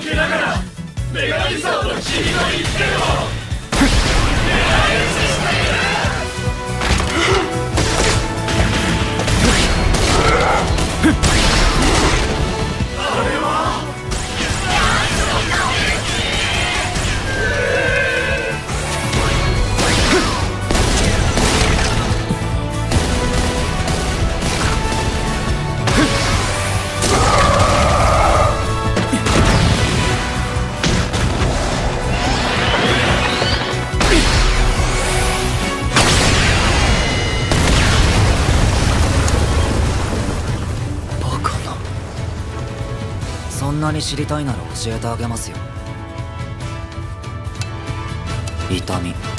けながらメガリザード君の一点をそんなに知りたいなら教えてあげますよ。痛み。